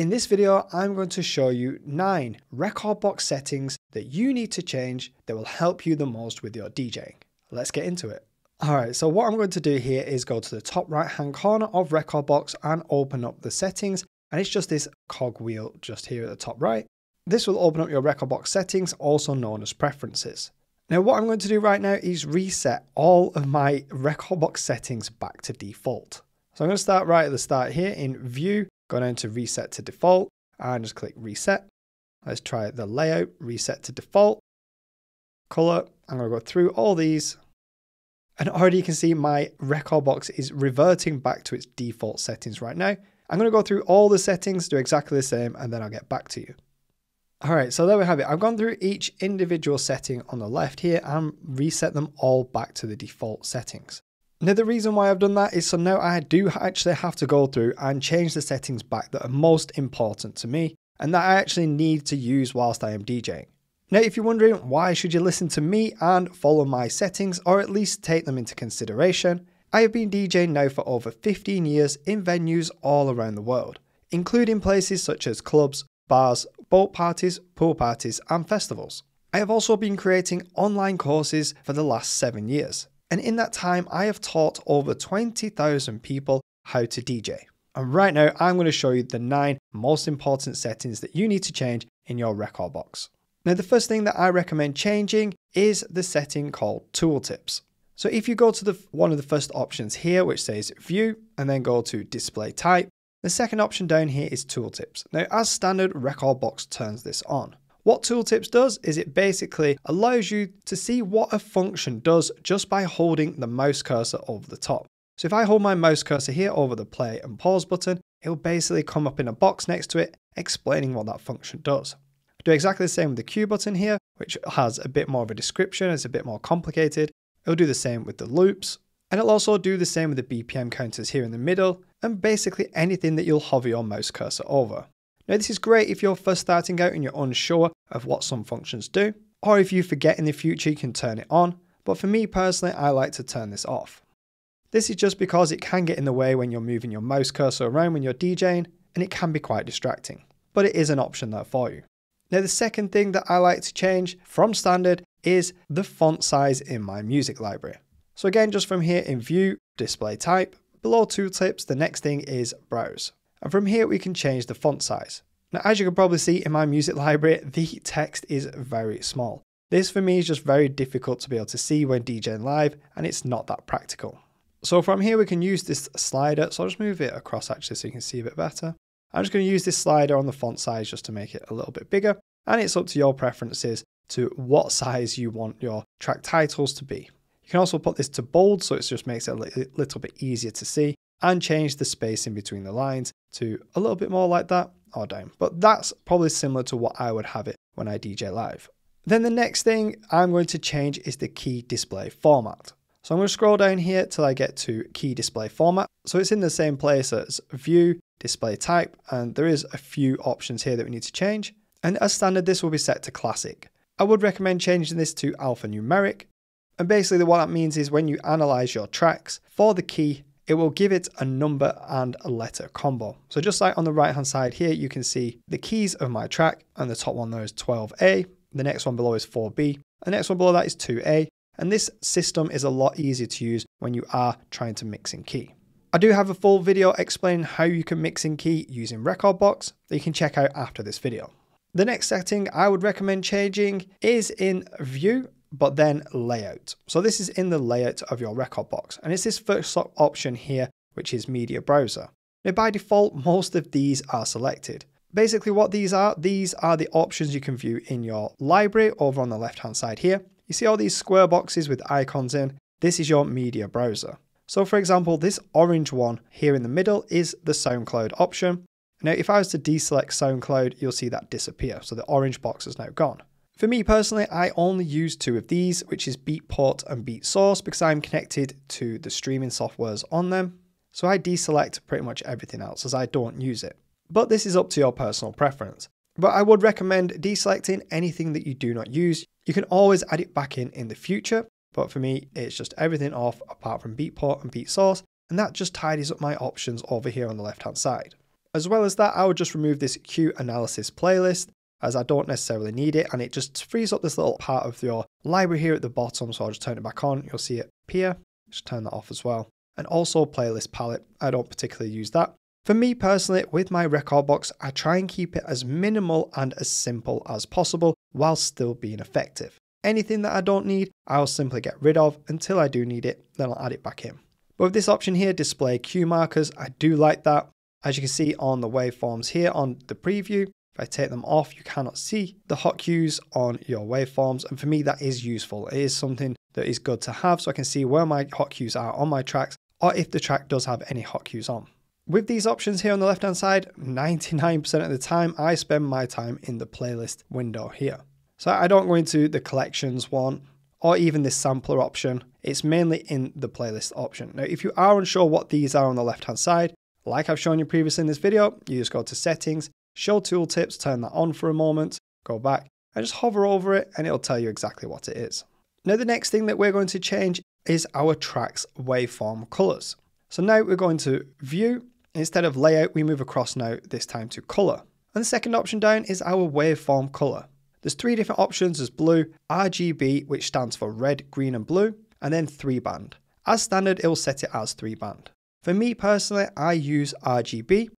In this video, I'm going to show you 9 rekordbox settings that you need to change that will help you the most with your DJing. Let's get into it. Alright, so what I'm going to do here is go to the top right hand corner of rekordbox and open up the settings and it's just this cog wheel just here at the top right. This will open up your rekordbox settings, also known as preferences. Now what I'm going to do right now is reset all of my rekordbox settings back to default. So I'm going to start right at the start here in view Go down to reset to default and just click reset. Let's try the layout, reset to default. Color, I'm gonna go through all these. And already you can see my rekordbox is reverting back to its default settings right now. I'm gonna go through all the settings, do exactly the same, and then I'll get back to you. All right, so there we have it. I've gone through each individual setting on the left here and reset them all back to the default settings. Now the reason why I've done that is so now I do actually have to go through and change the settings back that are most important to me and that I actually need to use whilst I am DJing. Now if you're wondering why should you listen to me and follow my settings or at least take them into consideration, I have been DJing now for over 15 years in venues all around the world, including places such as clubs, bars, boat parties, pool parties and festivals. I have also been creating online courses for the last 7 years and in that time, I have taught over 20,000 people how to DJ. And right now, I'm going to show you the nine most important settings that you need to change in your rekordbox. Now, the first thing that I recommend changing is the setting called tooltips. So if you go to the one of the first options here, which says view, and then go to display type, the second option down here is tooltips. Now, as standard, rekordbox turns this on. What Tooltips does is it basically allows you to see what a function does just by holding the mouse cursor over the top. So if I hold my mouse cursor here over the play and pause button, it will basically come up in a box next to it explaining what that function does. I do exactly the same with the Q button here, which has a bit more of a description, it's a bit more complicated. It'll do the same with the loops, and it'll also do the same with the BPM counters here in the middle, and basically anything that you'll hover your mouse cursor over. Now this is great if you're first starting out and you're unsure of what some functions do, or if you forget in the future you can turn it on, but for me personally I like to turn this off. This is just because it can get in the way when you're moving your mouse cursor around when you're DJing, and it can be quite distracting, but it is an option there for you. Now the second thing that I like to change from standard is the font size in my music library. So again, just from here in view, display type, below tooltips, the next thing is browse. And from here we can change the font size. Now as you can probably see in my music library, the text is very small. This for me is just very difficult to be able to see when DJing live and it's not that practical. So from here we can use this slider, so I'll just move it across actually so you can see a bit better. I'm just going to use this slider on the font size just to make it a little bit bigger and it's up to your preferences to what size you want your track titles to be. You can also put this to bold so it just makes it a little bit easier to see and change the space in between the lines to a little bit more like that or down. But that's probably similar to what I would have it when I DJ live. Then the next thing I'm going to change is the key display format. So I'm going to scroll down here till I get to key display format. So it's in the same place as view, display type, and there is a few options here that we need to change. And as standard, this will be set to classic. I would recommend changing this to alphanumeric. And basically what that means is when you analyze your tracks for the key, it will give it a number and a letter combo. So just like on the right hand side here, you can see the keys of my track and the top one there is 12A. The next one below is 4B. The next one below that is 2A. And this system is a lot easier to use when you are trying to mix in key. I do have a full video explaining how you can mix in key using rekordbox that you can check out after this video. The next setting I would recommend changing is in view but then layout. So this is in the layout of your rekordbox, and it's this first option here, which is media browser. Now by default, most of these are selected. Basically what these are, these are the options you can view in your library over on the left hand side here. You see all these square boxes with icons in, this is your media browser. So for example, this orange one here in the middle is the SoundCloud option. Now if I was to deselect SoundCloud, you'll see that disappear. So the orange box is now gone. For me personally, I only use two of these, which is Beatport and BeatSource, because I'm connected to the streaming softwares on them. So I deselect pretty much everything else as I don't use it. But this is up to your personal preference. But I would recommend deselecting anything that you do not use. You can always add it back in in the future, but for me, it's just everything off apart from Beatport and BeatSource, and that just tidies up my options over here on the left hand side. As well as that, I would just remove this cue analysis playlist as I don't necessarily need it and it just frees up this little part of your library here at the bottom. So I'll just turn it back on. You'll see it appear. Just turn that off as well. And also playlist palette. I don't particularly use that. For me personally, with my rekordbox I try and keep it as minimal and as simple as possible while still being effective. Anything that I don't need, I'll simply get rid of until I do need it, then I'll add it back in. But with this option here, display cue markers, I do like that. As you can see on the waveforms here on the preview, if I take them off, you cannot see the hot cues on your waveforms. And for me, that is useful. It is something that is good to have so I can see where my hot cues are on my tracks or if the track does have any hot cues on. With these options here on the left hand side, 99% of the time I spend my time in the playlist window here. So I don't go into the collections one or even this sampler option. It's mainly in the playlist option. Now, if you are unsure what these are on the left hand side, like I've shown you previously in this video, you just go to settings, show tooltips, turn that on for a moment, go back and just hover over it and it'll tell you exactly what it is. Now the next thing that we're going to change is our track's waveform colors. So now we're going to view, instead of layout, we move across now this time to color. And the second option down is our waveform color. There's three different options, there's blue, RGB, which stands for red, green and blue, and then three band. As standard, it will set it as three band. For me personally, I use RGB.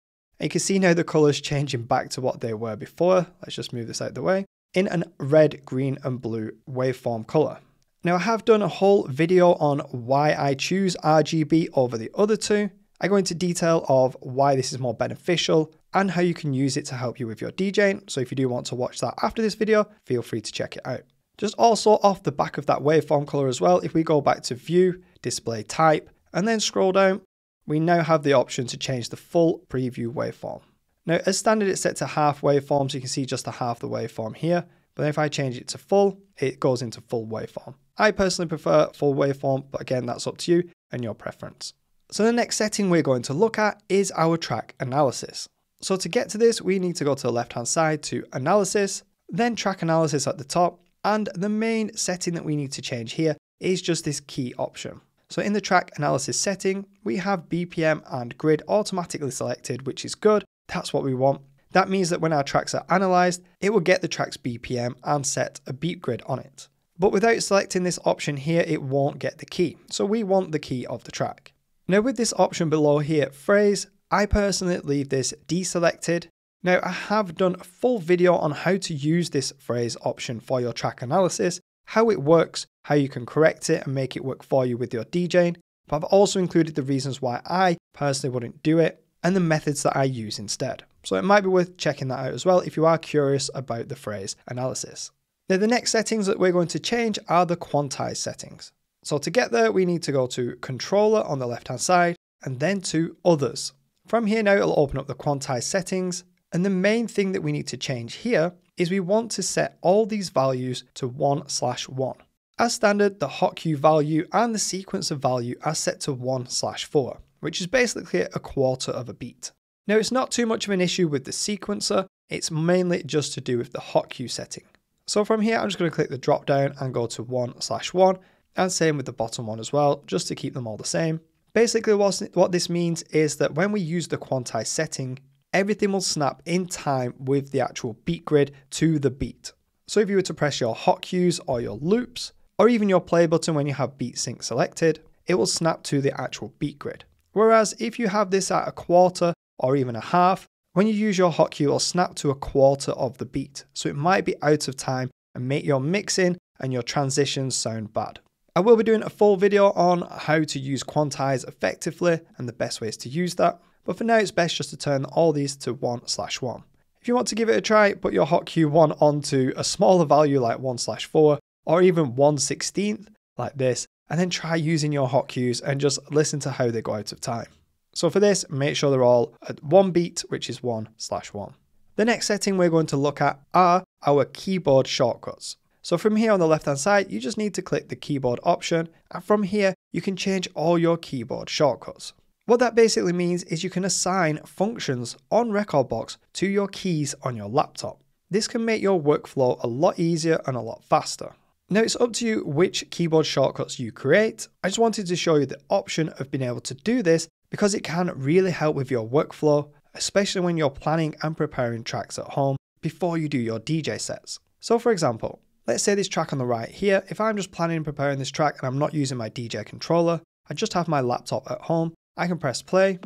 And you can see now the colors changing back to what they were before. Let's just move this out of the way. In an red, green and blue waveform color. Now I have done a whole video on why I choose RGB over the other two. I go into detail of why this is more beneficial and how you can use it to help you with your DJing. So if you do want to watch that after this video, feel free to check it out. Just also off the back of that waveform color as well, if we go back to view, display type, and then scroll down, we now have the option to change the full preview waveform. Now, as standard, it's set to half waveform, so you can see just the half the waveform here. But if I change it to full, it goes into full waveform. I personally prefer full waveform, but again, that's up to you and your preference. So the next setting we're going to look at is our track analysis. So to get to this, we need to go to the left-hand side to analysis, then track analysis at the top, and the main setting that we need to change here is just this key option. So in the track analysis setting, we have BPM and grid automatically selected, which is good. That's what we want. That means that when our tracks are analyzed, it will get the track's BPM and set a beat grid on it. But without selecting this option here, it won't get the key. So we want the key of the track. Now with this option below here, phrase, I personally leave this deselected. Now I have done a full video on how to use this phrase option for your track analysis, how it works, how you can correct it and make it work for you with your DJing, but I've also included the reasons why I personally wouldn't do it and the methods that I use instead. So it might be worth checking that out as well if you are curious about the phrase analysis. Now the next settings that we're going to change are the quantize settings. So to get there, we need to go to controller on the left hand side and then to others. From here now, it'll open up the quantize settings. And the main thing that we need to change here is we want to set all these values to 1 slash 1. As standard, the hot cue value and the sequence of value are set to 1 slash 4, which is basically a quarter of a beat. Now it's not too much of an issue with the sequencer, it's mainly just to do with the hot cue setting. So from here, I'm just going to click the drop down and go to 1 slash 1, and same with the bottom one as well, just to keep them all the same. Basically, what this means is that when we use the quantize setting, everything will snap in time with the actual beat grid to the beat. So if you were to press your hot cues or your loops, or even your play button when you have beat sync selected, it will snap to the actual beat grid. Whereas if you have this at a quarter or even a half, when you use your hot cue, it'll snap to a quarter of the beat. So it might be out of time and make your mixing and your transitions sound bad. I will be doing a full video on how to use quantize effectively and the best ways to use that. But for now, it's best just to turn all these to 1 slash 1. If you want to give it a try, put your hot cue 1 onto a smaller value like 1 slash 4 or even 1 16th like this, and then try using your hot cues and just listen to how they go out of time. So for this, make sure they're all at one beat, which is 1 slash 1. The next setting we're going to look at are our keyboard shortcuts. So from here on the left hand side, you just need to click the keyboard option, and from here, you can change all your keyboard shortcuts. What that basically means is you can assign functions on Rekordbox to your keys on your laptop. This can make your workflow a lot easier and a lot faster. Now it's up to you which keyboard shortcuts you create. I just wanted to show you the option of being able to do this because it can really help with your workflow especially when you're planning and preparing tracks at home before you do your DJ sets. So for example, let's say this track on the right here, if I'm just planning and preparing this track and I'm not using my DJ controller, I just have my laptop at home, I can press play,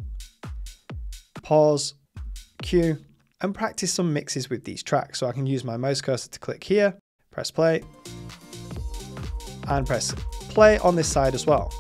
pause, cue, and practice some mixes with these tracks. So I can use my mouse cursor to click here, press play, and press play on this side as well.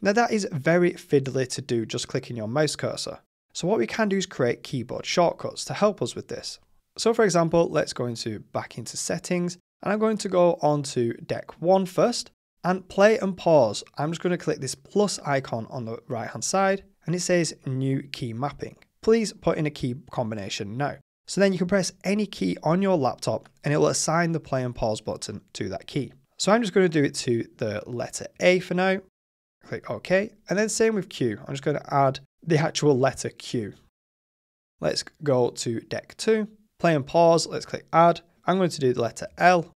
Now that is very fiddly to do just clicking your mouse cursor. So what we can do is create keyboard shortcuts to help us with this. So for example, let's go into back into settings and I'm going to go on to deck one first and play and pause. I'm just going to click this plus icon on the right hand side and it says new key mapping. Please put in a key combination now. So then you can press any key on your laptop and it will assign the play and pause button to that key. So I'm just going to do it to the letter A for now. Click OK. And then same with Q. I'm just going to add the actual letter Q. Let's go to deck 2. Play and pause. Let's click add. I'm going to do the letter L.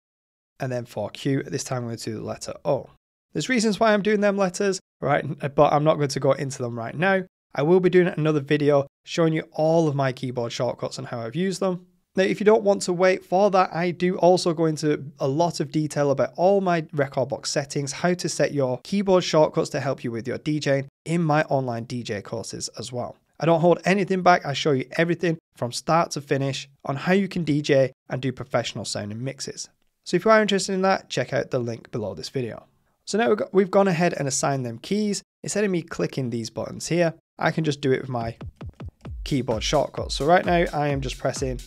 And then for Q, this time I'm going to do the letter O. There's reasons why I'm doing them letters, right? But I'm not going to go into them right now. I will be doing another video showing you all of my keyboard shortcuts and how I've used them. Now, if you don't want to wait for that, I do also go into a lot of detail about all my rekordbox settings, how to set your keyboard shortcuts to help you with your DJing in my online DJ courses as well. I don't hold anything back, I show you everything from start to finish on how you can DJ and do professional sounding mixes. So if you are interested in that, check out the link below this video. So now we've gone ahead and assigned them keys. Instead of me clicking these buttons here, I can just do it with my keyboard shortcut. So right now I am just pressing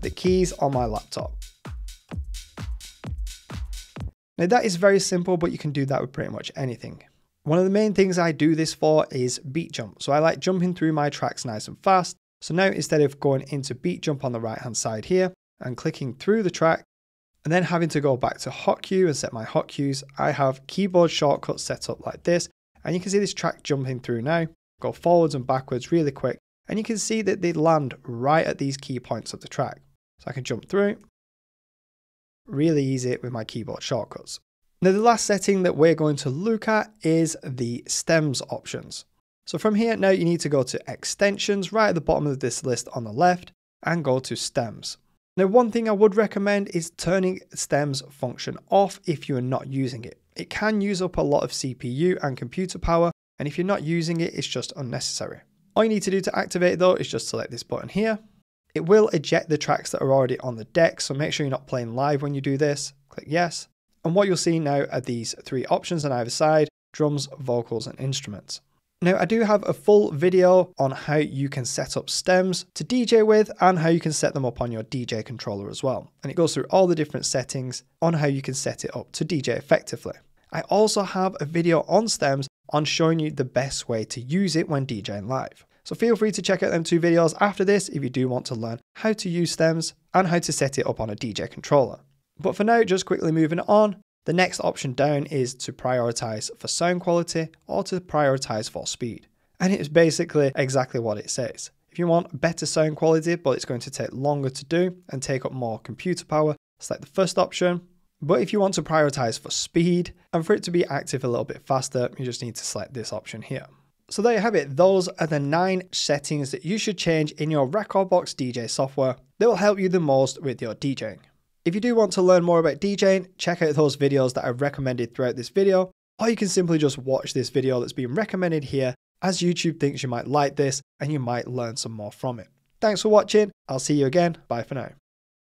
the keys on my laptop. Now that is very simple, but you can do that with pretty much anything. One of the main things I do this for is beat jump. So I like jumping through my tracks nice and fast. So now instead of going into beat jump on the right hand side here and clicking through the track and then having to go back to hot cue and set my hot cues, I have keyboard shortcuts set up like this. And you can see this track jumping through now, go forwards and backwards really quick. And you can see that they land right at these key points of the track. So I can jump through. Really easy with my keyboard shortcuts. Now the last setting that we're going to look at is the stems options. So from here now you need to go to extensions right at the bottom of this list on the left and go to stems. Now one thing I would recommend is turning stems function off if you are not using it. It can use up a lot of CPU and computer power and if you're not using it it's just unnecessary. All you need to do to activate it though is just select this button here it will eject the tracks that are already on the deck, so make sure you're not playing live when you do this. Click yes. And what you'll see now are these three options on either side, drums, vocals, and instruments. Now, I do have a full video on how you can set up stems to DJ with and how you can set them up on your DJ controller as well. And it goes through all the different settings on how you can set it up to DJ effectively. I also have a video on stems on showing you the best way to use it when DJing live. So feel free to check out them two videos after this if you do want to learn how to use stems and how to set it up on a DJ controller. But for now, just quickly moving on, the next option down is to prioritize for sound quality or to prioritize for speed. And it's basically exactly what it says. If you want better sound quality, but it's going to take longer to do and take up more computer power, select the first option. But if you want to prioritize for speed and for it to be active a little bit faster, you just need to select this option here. So there you have it. Those are the nine settings that you should change in your Rekordbox DJ software that will help you the most with your DJing. If you do want to learn more about DJing, check out those videos that I've recommended throughout this video, or you can simply just watch this video that's being recommended here as YouTube thinks you might like this and you might learn some more from it. Thanks for watching. I'll see you again. Bye for now.